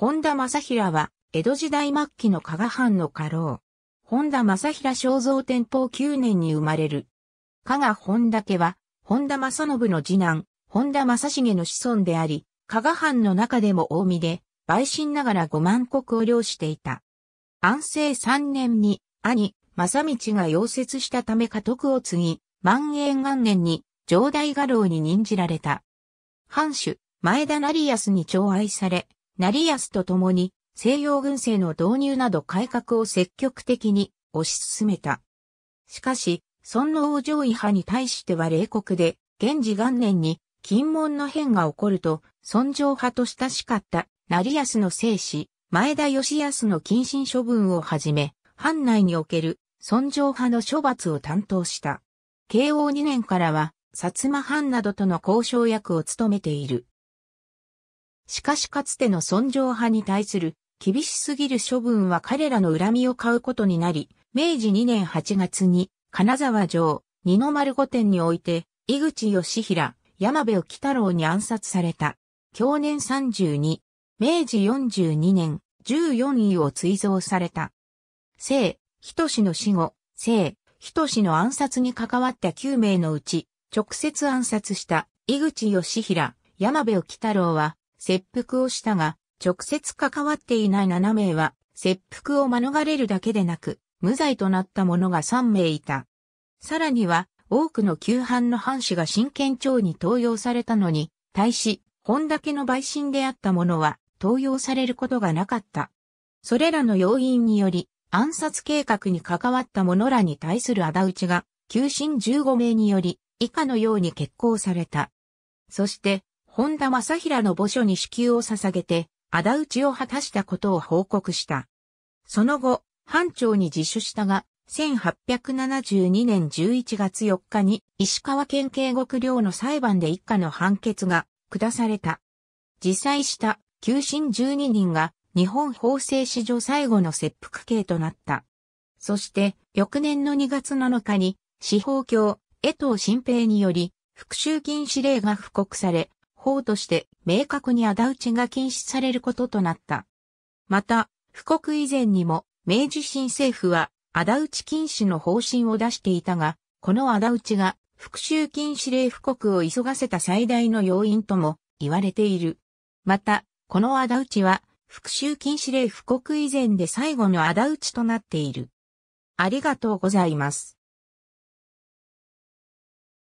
本田正平は、江戸時代末期の加賀藩の家老。本田正平正造天保9年に生まれる。加賀本田家は、本田正信の次男、本田正成の子孫であり、加賀藩の中でも大見で、陪審ながら五万石を領していた。安政三年に、兄、正道が溶接したため家督を継ぎ、万永元年に、上代家老に任じられた。藩主、前田成康に寵愛され、成安と共に西洋軍政の導入など改革を積極的に推し進めた。しかし、尊王上位派に対しては冷酷で、現時元年に金門の変が起こると、尊上派と親しかった成安の聖子、前田義康の謹慎処分をはじめ、藩内における尊上派の処罰を担当した。慶応2年からは、薩摩藩などとの交渉役を務めている。しかしかつての尊上派に対する厳しすぎる処分は彼らの恨みを買うことになり、明治2年8月に金沢城二の丸御殿において、井口義平、山部沖太郎に暗殺された。去年32、明治42年14位を追贈された。聖、人志の死後、聖、人志の暗殺に関わった9名のうち、直接暗殺した井口義平、山部沖太郎は、切腹をしたが、直接関わっていない7名は、切腹を免れるだけでなく、無罪となった者が3名いた。さらには、多くの旧藩の藩士が真剣長に登用されたのに、対し、本田家の陪審であった者は、登用されることがなかった。それらの要因により、暗殺計画に関わった者らに対する仇討ちが、旧臣15名により、以下のように決行された。そして、本田正平の墓所に支給を捧げて、仇討ちを果たしたことを報告した。その後、藩長に自首したが、1872年11月4日に石川県警獄領の裁判で一家の判決が下された。自裁した旧臣12人が日本法制史上最後の切腹刑となった。そして翌年の2月7日に司法卿江藤新平により復讐禁止令が布告され、法として明確に仇討ちが禁止されることとなった。また、布告以前にも明治新政府は仇討ち禁止の方針を出していたが、この仇討ちが復讐禁止令布告を急がせた最大の要因とも言われている。また、この仇討ちは復讐禁止令布告以前で最後の仇討ちとなっている。ありがとうございます。